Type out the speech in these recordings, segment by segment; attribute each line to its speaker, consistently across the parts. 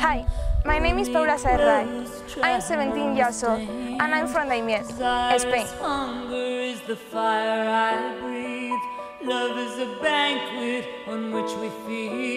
Speaker 1: Hi, my name is Paula Sáez. I am 17 years old and I'm from Daimiel, Spain.
Speaker 2: Hunger is the fire I breathe. Love is a banquet on which we feed.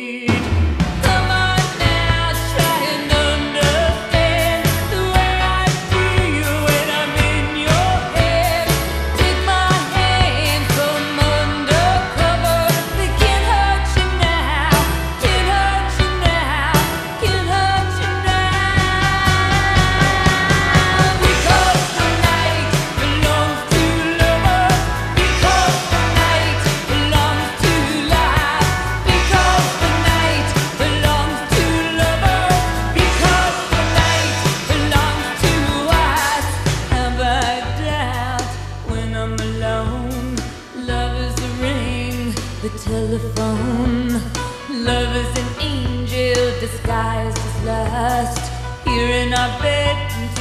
Speaker 2: The telephone. Love is an angel disguised as lust. Here in our bed